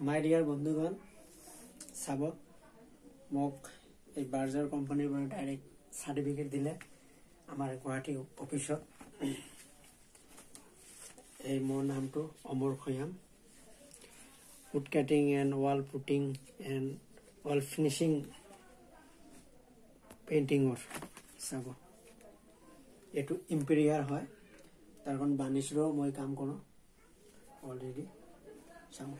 মাই dear বন্ধুগণ চাব মোক এই বাৰ্জাৰ কোম্পানীৰ পৰা ডাইৰেক্ট চাৰ্টিফিকেট দিলে আমাৰ গুৱাহাটী অফিচত এই মোৰ নামটো Amar Khaiyam. Wood cutting and wall putting and wall finishing পেইণ্টিঙৰ চাব এইটো ইম্পেৰিয়াৰ হয়। তাৰখন বাৰ্নিছৰো মই কাম কৰোঁ। অলৰেডি চাব